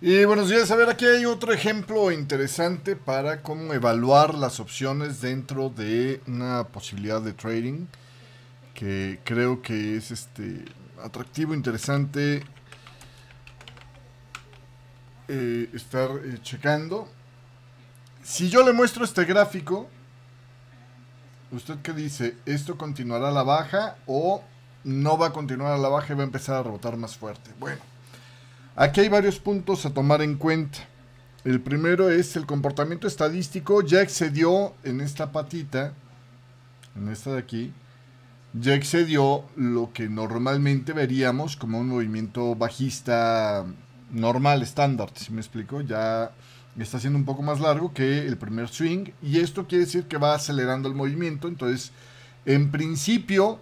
Y buenos días, a ver, aquí hay otro ejemplo interesante para cómo evaluar las opciones dentro de una posibilidad de trading que creo que es este atractivo, interesante eh, estar eh, checando. Si yo le muestro este gráfico, ¿usted qué dice? ¿Esto continuará a la baja o no va a continuar a la baja y va a empezar a rebotar más fuerte? Bueno. Aquí hay varios puntos a tomar en cuenta. El primero es el comportamiento estadístico ya excedió en esta patita, en esta de aquí, ya excedió lo que normalmente veríamos como un movimiento bajista normal, estándar, si me explico, ya está siendo un poco más largo que el primer swing y esto quiere decir que va acelerando el movimiento, entonces en principio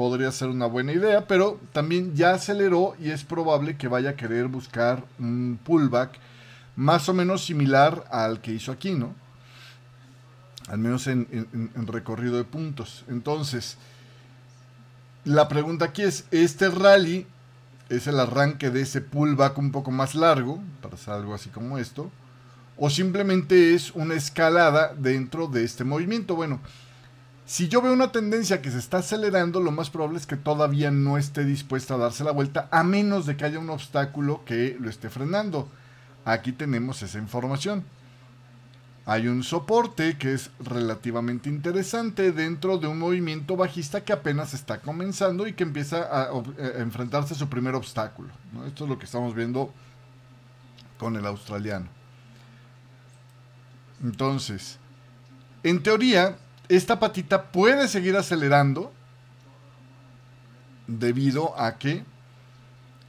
podría ser una buena idea, pero también ya aceleró y es probable que vaya a querer buscar un pullback más o menos similar al que hizo aquí, ¿no? Al menos en, recorrido de puntos. Entonces, la pregunta aquí es, ¿este rally es el arranque de ese pullback un poco más largo, para hacer algo así como esto? ¿O simplemente es una escalada dentro de este movimiento? Bueno, si yo veo una tendencia que se está acelerando, lo más probable es que todavía no esté dispuesta a darse la vuelta, a menos de que haya un obstáculo que lo esté frenando. Aquí tenemos esa información. Hay un soporte que es relativamente interesante dentro de un movimiento bajista que apenas está comenzando y que empieza a, eh, enfrentarse a su primer obstáculo. Esto es lo que estamos viendo con el australiano. Entonces, en teoría, esta patita puede seguir acelerando debido a que,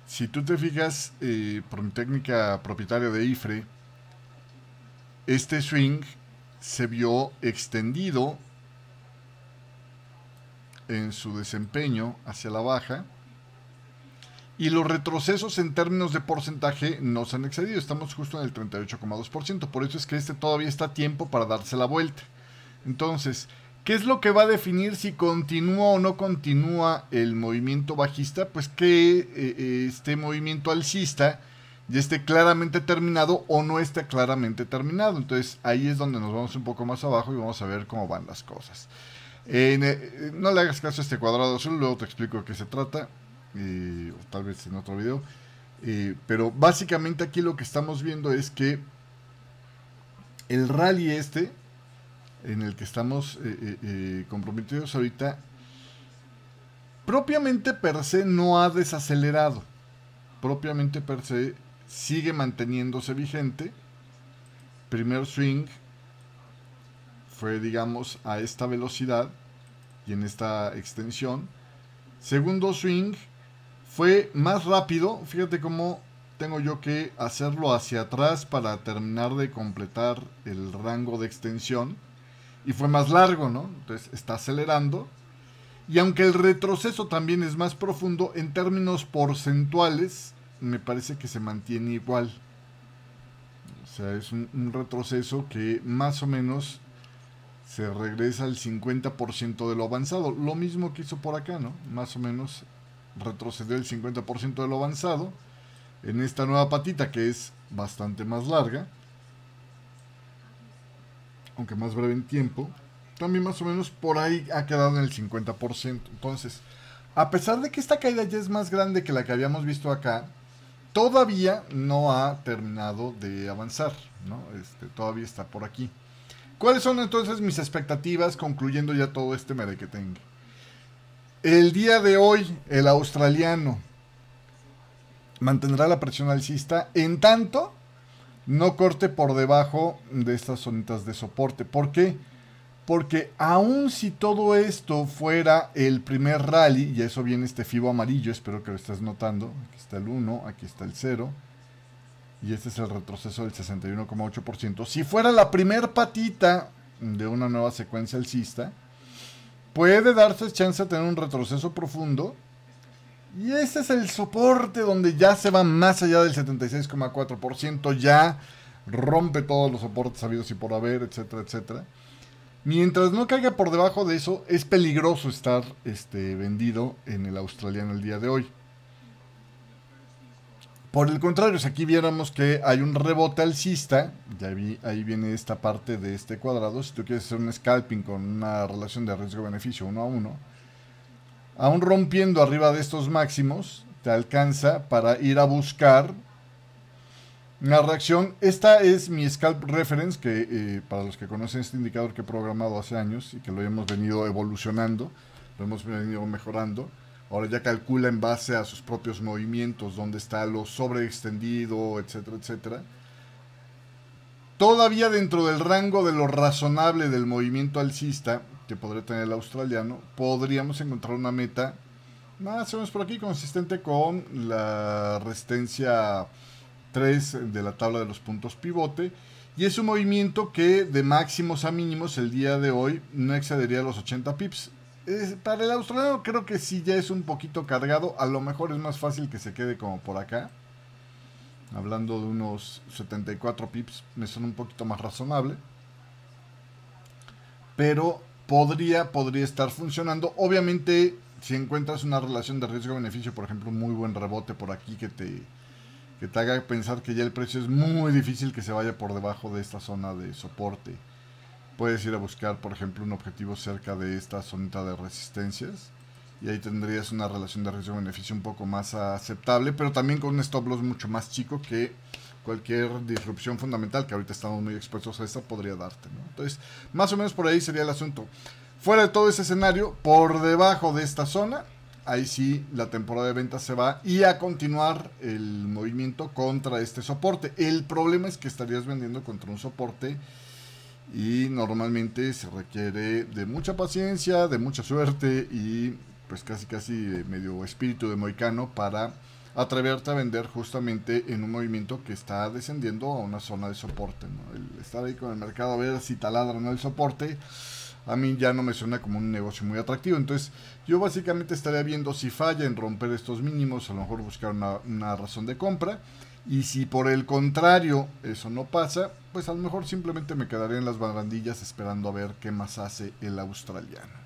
si tú te fijas eh, por mi técnica propietaria de IFRE, este swing se vio extendido en su desempeño hacia la baja y los retrocesos en términos de porcentaje no se han excedido, estamos justo en el 38,2%, por eso es que este todavía está a tiempo para darse la vuelta. Entonces, ¿qué es lo que va a definir si continúa o no continúa el movimiento bajista? Pues que eh, eh, este movimiento alcista ya esté claramente terminado o no esté claramente terminado. Entonces ahí es donde nos vamos un poco más abajo y vamos a ver cómo van las cosas. Eh, no le hagas caso a este cuadrado azul, luego te explico de qué se trata, o tal vez en otro video. pero básicamente aquí lo que estamos viendo es que el rally este en el que estamos eh, eh, eh, comprometidos ahorita, propiamente per se no ha desacelerado. Propiamente per se sigue manteniéndose vigente. Primer swing fue, digamos, a esta velocidad y en esta extensión. Segundo swing fue más rápido. Fíjate cómo tengo yo que hacerlo hacia atrás para terminar de completar el rango de extensión y fue más largo, ¿no? Entonces está acelerando. Y aunque el retroceso también es más profundo, en términos porcentuales, me parece que se mantiene igual. O sea, es un, retroceso que más o menos se regresa al 50% de lo avanzado. Lo mismo que hizo por acá, ¿no? Más o menos retrocedió el 50% de lo avanzado en esta nueva patita que es bastante más larga aunque más breve en tiempo, también más o menos por ahí ha quedado en el 50%. Entonces, a pesar de que esta caída ya es más grande que la que habíamos visto acá, todavía no ha terminado de avanzar, ¿no? Este, todavía está por aquí. ¿Cuáles son entonces mis expectativas concluyendo ya todo este merequetengue? El día de hoy, el australiano mantendrá la presión alcista en tanto no corte por debajo de estas zonitas de soporte. ¿Por qué? Porque aun si todo esto fuera el primer rally, y eso viene este fibo amarillo, espero que lo estés notando, aquí está el 1, aquí está el 0, y este es el retroceso del 61,8%. Si fuera la primer patita de una nueva secuencia alcista, puede darse chance de tener un retroceso profundo, y este es el soporte donde ya se va más allá del 76,4%, ya rompe todos los soportes habidos y por haber, etcétera, etcétera. Mientras no caiga por debajo de eso, es peligroso estar este, vendido en el australiano el día de hoy. Por el contrario, si aquí viéramos que hay un rebote alcista, ya vi, ahí viene esta parte de este cuadrado, si tú quieres hacer un scalping con una relación de riesgo-beneficio uno a uno, aún rompiendo arriba de estos máximos, te alcanza para ir a buscar una reacción. Esta es mi scalp reference, que eh, para los que conocen este indicador que he programado hace años y que lo hemos venido evolucionando, lo hemos venido mejorando Ahora ya calcula en base a sus propios movimientos, dónde está lo sobreextendido, etcétera, etcétera. Todavía dentro del rango de lo razonable del movimiento alcista que podría tener el australiano, podríamos encontrar una meta más o menos por aquí consistente con la resistencia 3 de la tabla de los puntos pivote. Y es un movimiento que de máximos a mínimos el día de hoy no excedería los 80 pips para el australiano creo que sí ya es un poquito cargado. A lo mejor es más fácil que se quede como por acá. Hablando de unos 74 pips, me son un poquito más razonable. Pero podría, podría estar funcionando. Obviamente, si encuentras una relación de riesgo-beneficio, por ejemplo, un muy buen rebote por aquí que te, que te haga pensar que ya el precio es muy difícil que se vaya por debajo de esta zona de soporte puedes ir a buscar, por ejemplo, un objetivo cerca de esta zonita de resistencias. Y ahí tendrías una relación de riesgo-beneficio un poco más aceptable, pero también con un stop loss mucho más chico que cualquier disrupción fundamental, que ahorita estamos muy expuestos a esta, podría darte. Entonces, más o menos por ahí sería el asunto. Fuera de todo ese escenario, por debajo de esta zona, ahí sí la temporada de ventas se va y a continuar el movimiento contra este soporte. El problema es que estarías vendiendo contra un soporte y normalmente se requiere de mucha paciencia, de mucha suerte y pues casi casi medio espíritu de moicano para atreverte a vender justamente en un movimiento que está descendiendo a una zona de soporte. El estar ahí con el mercado a ver si taladran el soporte, a mí ya no me suena como un negocio muy atractivo. Entonces yo básicamente estaría viendo si falla en romper estos mínimos, a lo mejor buscar una, una razón de compra y si por el contrario eso no pasa, pues a lo mejor simplemente me quedaré en las barandillas esperando a ver qué más hace el australiano.